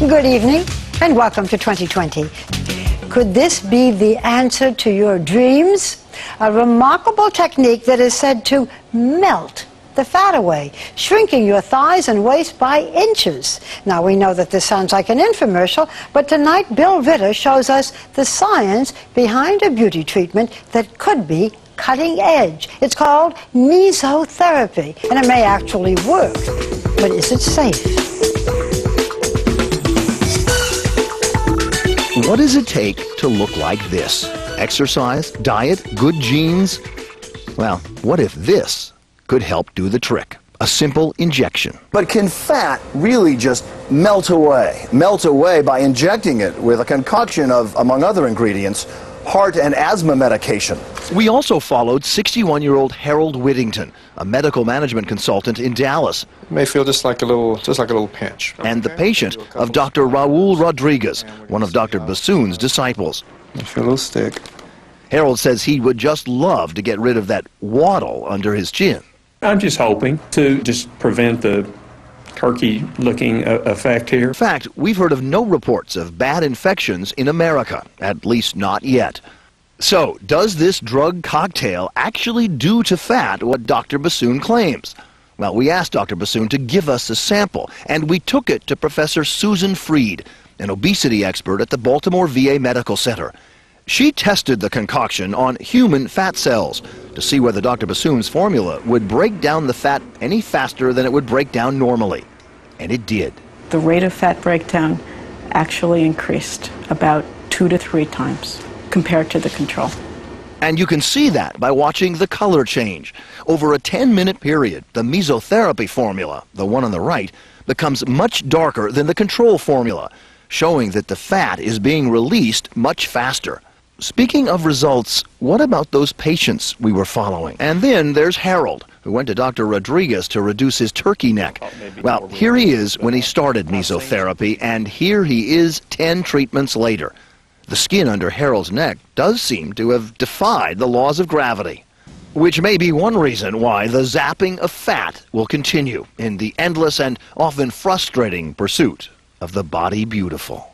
Good evening and welcome to 2020. Could this be the answer to your dreams? A remarkable technique that is said to melt the fat away, shrinking your thighs and waist by inches. Now, we know that this sounds like an infomercial, but tonight Bill Ritter shows us the science behind a beauty treatment that could be cutting edge. It's called mesotherapy, and it may actually work. But is it safe? What does it take to look like this? Exercise, diet, good genes? Well, what if this could help do the trick? A simple injection. But can fat really just melt away? Melt away by injecting it with a concoction of, among other ingredients, heart and asthma medication. We also followed 61 year old Harold Whittington, a medical management consultant in Dallas. It may feel just like a little, just like a little pinch. And the patient of Dr. Raul Rodriguez, one of Dr. Bissoon's disciples. I feel a little stick. Harold says he would just love to get rid of that waddle under his chin. I'm just hoping to just prevent the turkey looking uh, effect here. In fact, we've heard of no reports of bad infections in America, at least not yet. So, does this drug cocktail actually do to fat what Dr. Bissoon claims? Well, we asked Dr. Bissoon to give us a sample, and we took it to Professor Susan Fried, an obesity expert at the Baltimore VA Medical Center. She tested the concoction on human fat cells to see whether Dr. Bissoon's formula would break down the fat any faster than it would break down normally. And it did. The rate of fat breakdown actually increased about two to three times compared to the control. And you can see that by watching the color change. Over a 10 minute period, the mesotherapy formula, the one on the right, becomes much darker than the control formula, showing that the fat is being released much faster. Speaking of results, what about those patients we were following? And then there's Harold, who went to Dr. Rodriguez to reduce his turkey neck. Well, here he is when he started mesotherapy, and here he is 10 treatments later. The skin under Harold's neck does seem to have defied the laws of gravity. Which may be one reason why the zapping of fat will continue in the endless and often frustrating pursuit of the body beautiful.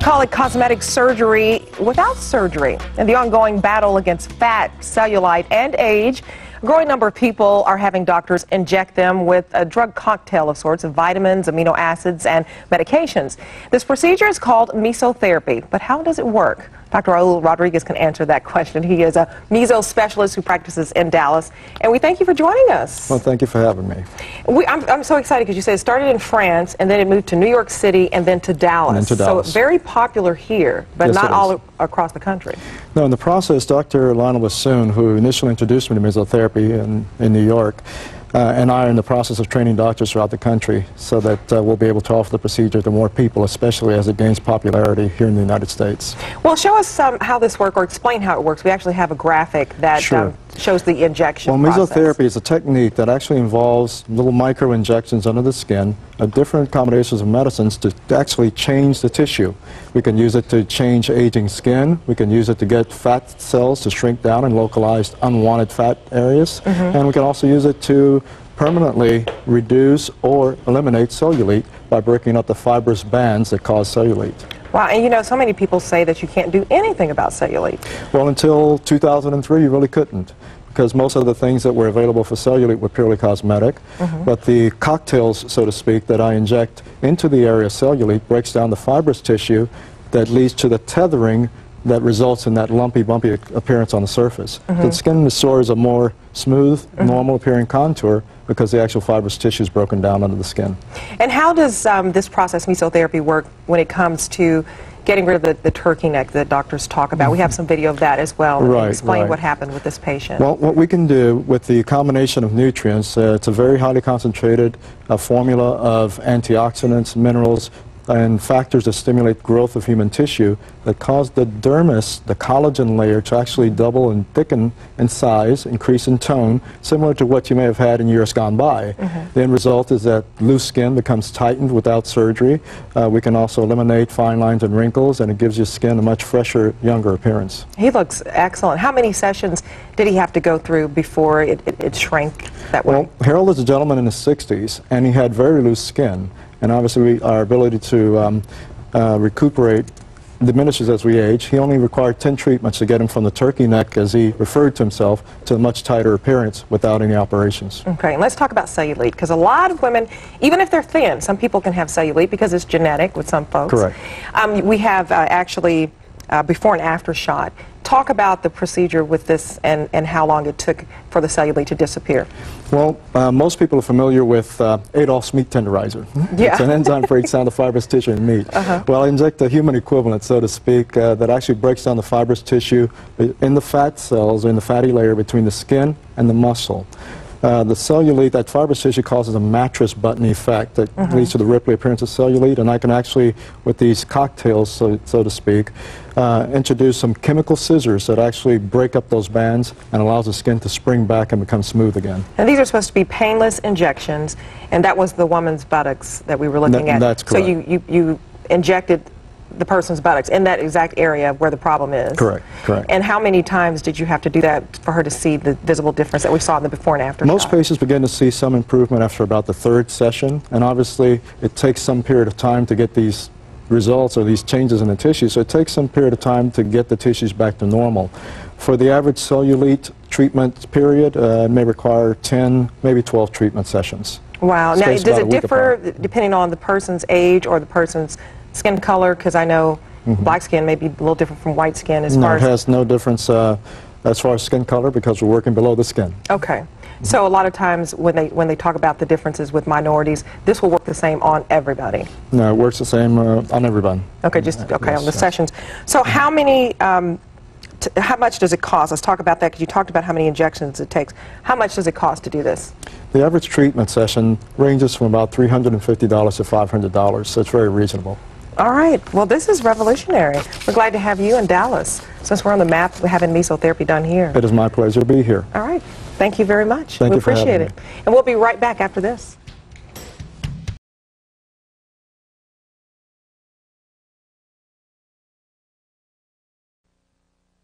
Some call it cosmetic surgery without surgery. In the ongoing battle against fat, cellulite, and age, a growing number of people are having doctors inject them with a drug cocktail of sorts of vitamins, amino acids, and medications. This procedure is called mesotherapy, but how does it work? Dr. Raul Rodriguez can answer that question. He is a meso specialist who practices in Dallas. And we thank you for joining us. Well, thank you for having me. We, I'm, I'm so excited because you said it started in France and then it moved to New York City and then to Dallas. And to Dallas. So very popular here, but Yes, not all across the country. No, in the process, Dr. Lionel Bissoon, who initially introduced me to mesotherapy in, in New York, uh, and I are in the process of training doctors throughout the country so that uh, we'll be able to offer the procedure to more people, especially as it gains popularity here in the United States. Well, show us um, how this works or explain how it works. We actually have a graphic that Sure. um, shows the injection Well, process. mesotherapy is a technique that actually involves little micro injections under the skin of different combinations of medicines to to actually change the tissue. We can use it to change aging skin. We can use it to get fat cells to shrink down in localized unwanted fat areas. Mm-hmm. And we can also use it to permanently reduce or eliminate cellulite by breaking up the fibrous bands that cause cellulite. Wow, and you know, so many people say that you can't do anything about cellulite. Well, until 2003, you really couldn't, because most of the things that were available for cellulite were purely cosmetic. Mm-hmm. But the cocktails, so to speak, that I inject into the area of cellulite breaks down the fibrous tissue that leads to the tethering that results in that lumpy, bumpy appearance on the surface. The mm-hmm. skin in the sore is a more smooth, mm-hmm. normal appearing contour because the actual fibrous tissue is broken down under the skin. And how does um, this process, mesotherapy, work when it comes to getting rid of the, the turkey neck that doctors talk about? We have some video of that as well. Right, Explain right. what happened with this patient. Well, what we can do with the combination of nutrients, uh, it's a very highly concentrated uh, formula of antioxidants, minerals, and factors that stimulate growth of human tissue that cause the dermis, the collagen layer, to actually double and thicken in size, increase in tone, similar to what you may have had in years gone by. The end result is that loose skin becomes tightened without surgery. Uh, we can also eliminate fine lines and wrinkles, and it gives your skin a much fresher, younger appearance. He looks excellent. How many sessions did he have to go through before it, it, it shrank that way? Well, Harold is a gentleman in his 60s, and he had very loose skin. And obviously, we, our ability to um, uh, recuperate diminishes as we age. He only required 10 treatments to get him from the turkey neck, as he referred to himself, to a much tighter appearance without any operations. Okay, and let's talk about cellulite because a lot of women, even if they're thin, some people can have cellulite because it's genetic with some folks. Correct. Um, we have uh, actually uh, before and after shot. Talk about the procedure with this and, and how long it took for the cellulite to disappear. Well, uh, most people are familiar with uh, Adolph's meat tenderizer. Yeah. It's an enzyme breaks down the fibrous tissue in meat. Well, I inject a human equivalent, so to speak, uh, that actually breaks down the fibrous tissue in the fat cells, in the fatty layer between the skin and the muscle. Uh, the cellulite, that fibrous tissue causes a mattress button effect that leads to the ripply appearance of cellulite, and I can actually, with these cocktails, so, so to speak, uh, introduce some chemical scissors that actually break up those bands and allows the skin to spring back and become smooth again. And these are supposed to be painless injections, and that was the woman's buttocks that we were looking at. that's So you, you, you injected the person's buttocks in that exact area where the problem is. Correct, correct. And how many times did you have to do that for her to see the visible difference that we saw in the before and after Most shot? patients begin to see some improvement after about the third session, and obviously it takes some period of time to get these results or these changes in the tissue, so it takes some period of time to get the tissues back to normal. For the average cellulite treatment period, uh, it may require 10, maybe 12 treatment sessions. Wow. Now, does it differ apart. depending on the person's age or the person's skin color? Because I know black skin may be a little different from white skin as. No, far it as. has no difference uh, as far as skin color because we're working below the skin. Okay. So a lot of times when they when they talk about the differences with minorities, this will work the same on everybody. No, it works the same uh, on everyone. Okay, just okay on the yes. sessions. So how many? Um, t- how much does it cost? Let's talk about that because you talked about how many injections it takes. How much does it cost to do this? The average treatment session ranges from about $350 to $500, so it's very reasonable. All right. Well, this is revolutionary. We're glad to have you in Dallas. Since we're on the map, we're having mesotherapy done here. It is my pleasure to be here. All right. Thank you very much. Thank we you appreciate having it. And we'll be right back after this.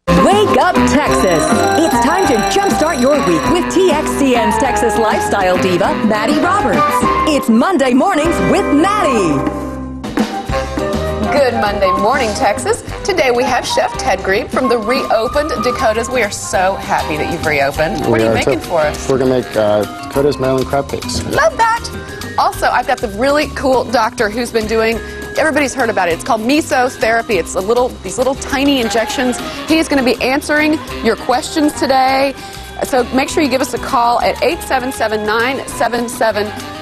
Wake up, Texas! It's time to jumpstart your week with TXCN's Texas lifestyle diva, Maddie Roberts. It's Monday mornings with Maddie. Good Monday morning, Texas. Today we have Chef Ted Grebe from the reopened Dakotas. We are so happy that you've reopened. What We are you making for us? We're gonna make uh, Dakota's Maryland crab cakes. Love that. Also, I've got the really cool doctor who's been doing. Everybody's heard about it. It's called mesotherapy. It's a little these little tiny injections. He's going to be answering your questions today. So make sure you give us a call at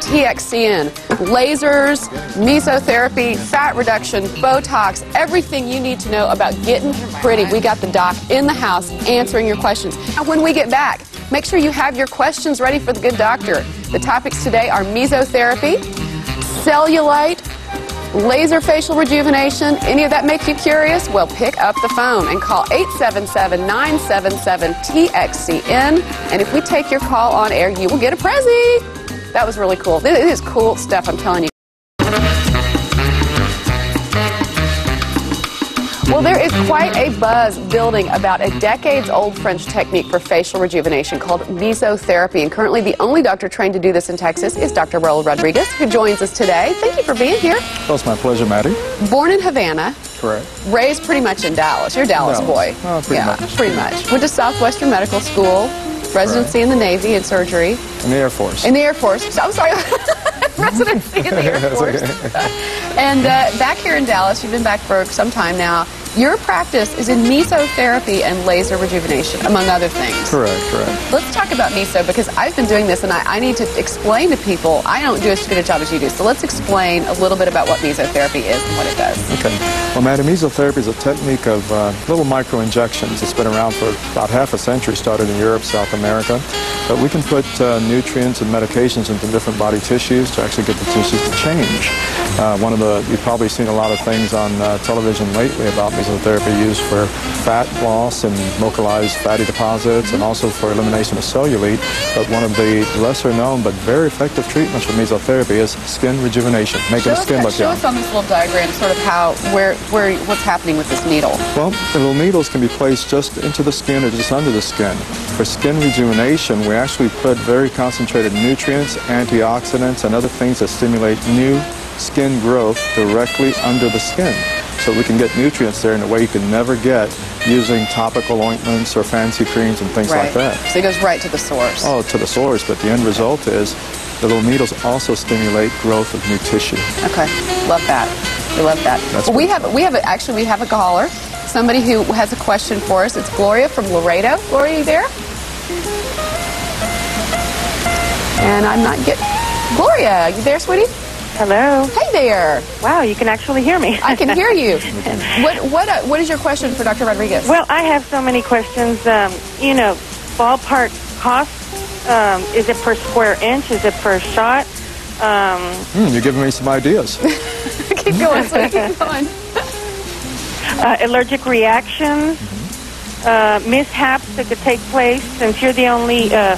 877-977-TXCN. Lasers, mesotherapy, fat reduction, Botox, everything you need to know about getting pretty. We got the doc in the house answering your questions. And when we get back, make sure you have your questions ready for the good doctor. The topics today are mesotherapy, cellulite, laser facial rejuvenation. Any of that make you curious? Well, pick up the phone and call 877-977-TXCN. And if we take your call on air, you will get a Prezi. That was really cool. This is cool stuff, I'm telling you. Well, there is quite a buzz building about a decades old French technique for facial rejuvenation called mesotherapy. And currently, the only doctor trained to do this in Texas is Dr. Raul Rodriguez, who joins us today. Thank you for being here. Well, it's my pleasure, Maddie. Born in Havana, Correct. raised pretty much in Dallas. You're a Dallas, Dallas. boy. Oh, pretty yeah, much. pretty much. Went to Southwestern Medical School, residency in the Navy and surgery, In the Air Force. in the Air Force. I'm sorry, residency in the Air Force. and uh, back here in Dallas, you've been back for some time now. Your practice is in mesotherapy and laser rejuvenation, among other things. Correct, correct. Let's talk about meso because I've been doing this and I, I need to explain to people. I don't do as good a job as you do. So let's explain a little bit about what mesotherapy is and what it does. Okay. Well, madam, mesotherapy is a technique of uh, little micro injections. It's been around for about half a century, started in Europe, South America. But we can put uh, nutrients and medications into different body tissues to actually get the tissues to change. Uh, one of the, you've probably seen a lot of things on uh, television lately about mesotherapy used for fat loss and localized fatty deposits and also for elimination of cellulite. But one of the lesser known but very effective treatments for mesotherapy is skin rejuvenation, making Show the skin us, look show young. us on this little diagram sort of how, where, where, what's happening with this needle. Well, the little needles can be placed just into the skin or just under the skin. For skin rejuvenation, we actually put very concentrated nutrients, antioxidants, and other things that stimulate new skin growth directly under the skin. So we can get nutrients there in a way you can never get using topical ointments or fancy creams and things right. like that. So it goes right to the source. Oh, to the source, but the end result is the little needles also stimulate growth of new tissue. Okay, love that. We love that. That's well, we have we have a, actually we have a caller, somebody who has a question for us. It's Gloria from Laredo. Gloria, you there? And I'm not get Gloria. You there, sweetie? Hello. Hey there. Wow, you can actually hear me. I can hear you. what what uh, what is your question for Dr. Rodriguez? Well, I have so many questions. Um, you know, ballpark cost. Um, is it per square inch? Is it per shot? Um, Hmm, you're giving me some ideas. keep going, sweetie. Keep going. uh, allergic reactions, uh, mishaps that could take place. Since you're the only uh,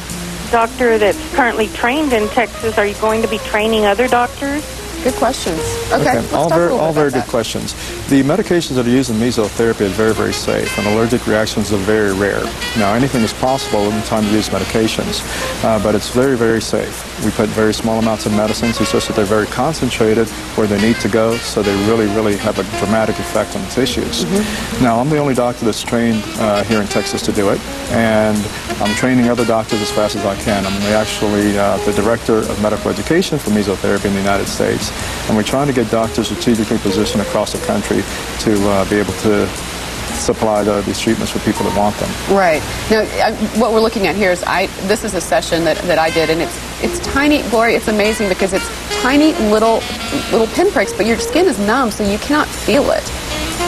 doctor that's currently trained in Texas, are you going to be training other doctors? Good questions. Okay, let's all very, all very good questions. The medications that are used in mesotherapy are very, very safe, and allergic reactions are very rare. Now, anything is possible in the time to use medications, uh, but it's very, very safe. We put very small amounts of medicines. It's just that they're very concentrated where they need to go, so they really, really have a dramatic effect on the tissues. Mm-hmm. Now, I'm the only doctor that's trained uh, here in Texas to do it, and I'm training other doctors as fast as I can. I'm actually uh, the director of medical education for mesotherapy in the United States, and we're trying to get doctors strategically positioned across the country to uh, be able to supply the, these treatments for people that want them. Right. Now, I, what we're looking at here is I. This is a session that, that I did, and it's it's tiny, Gloria. It's amazing because it's tiny little little pinpricks, but your skin is numb, so you cannot feel it,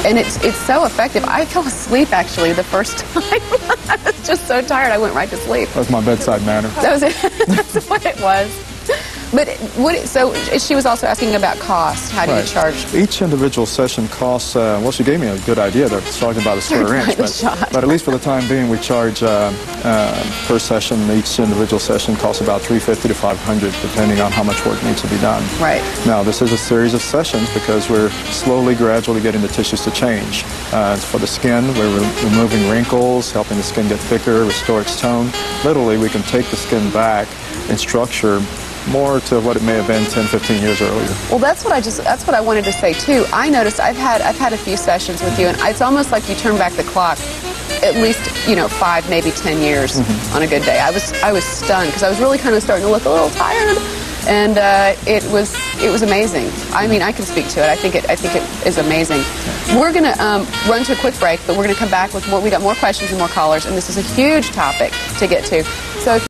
and it's it's so effective. I fell asleep actually the first time. I was just so tired, I went right to sleep. That's my bedside manner. That was it. That's what it was. But what? So she was also asking about cost. How do you charge? Each individual session costs, uh, well, she gave me a good idea. They're talking about a square inch, but, but at least for the time being, we charge uh, uh, per session. Each individual session costs about 350 to 500 depending on how much work needs to be done. Right. Now, this is a series of sessions because we're slowly, gradually getting the tissues to change. Uh, for the skin, we're re- removing wrinkles, helping the skin get thicker, restore its tone. Literally, we can take the skin back in structure more to what it may have been 10, 15 years earlier. Well, that's what I just that's what I wanted to say too. I noticed I've had I've had a few sessions with you, and it's almost like you turn back the clock at least you know five, maybe ten years Mm-hmm. on a good day. I was I was stunned because I was really kind of starting to look a little tired, and uh, it was it was amazing. I mean, I can speak to it. I think it I think it is amazing. We're gonna um, run to a quick break, but we're gonna come back with more. We got more questions and more callers, and this is a huge topic to get to. So. If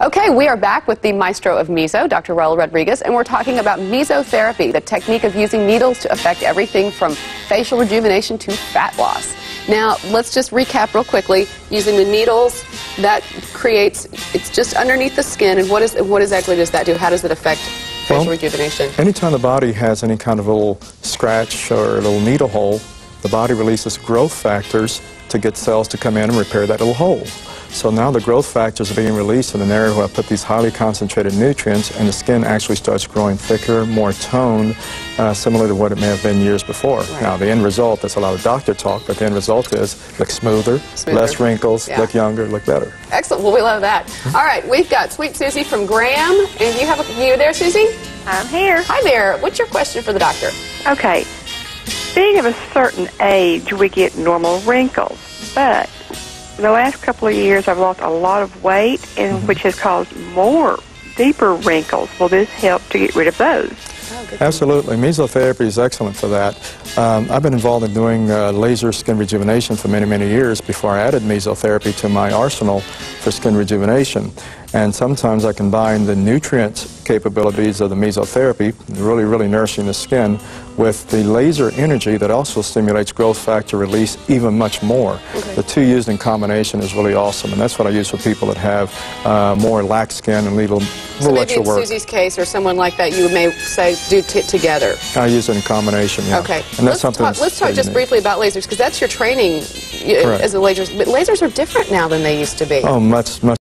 Okay, we are back with the maestro of meso, Dr. Raul Rodriguez, and we're talking about mesotherapy, the technique of using needles to affect everything from facial rejuvenation to fat loss. Now, let's just recap real quickly. Using the needles, that creates, it's just underneath the skin, and what, is, what exactly does that do? How does it affect facial Well, rejuvenation? Anytime the body has any kind of a little scratch or a little needle hole, the body releases growth factors to get cells to come in and repair that little hole. So now the growth factors are being released in an area where I put these highly concentrated nutrients, and the skin actually starts growing thicker, more toned, uh, similar to what it may have been years before. Now, the end result, that's a lot of doctor talk, but the end result is look smoother, Smoother. less wrinkles, Yeah. look younger, look better. Excellent. Well, we love that. All right, we've got Sweet Susie from Graham, and you have a, you there, Susie? I'm here. Hi there. What's your question for the doctor? Okay. Being of a certain age, we get normal wrinkles, but the last couple of years, I've lost a lot of weight, and which has caused more deeper wrinkles. Will this help to get rid of those? Absolutely. Mesotherapy is excellent for that. Um, I've been involved in doing uh, laser skin rejuvenation for many, many years before I added mesotherapy to my arsenal for skin rejuvenation. And sometimes I combine the nutrient capabilities of the mesotherapy, really, really nourishing the skin, with the laser energy that also stimulates growth factor release even much more. Okay. The two used in combination is really awesome, and that's what I use for people that have uh, more lax skin and need a little, So little maybe extra in work. Susie's case or someone like that, you may say do t together. I use it in combination, yeah. Okay. And let's something talk, let's talk just unique. briefly about lasers because that's your training as a lasers. But lasers are different now than they used to be. Oh, much, much.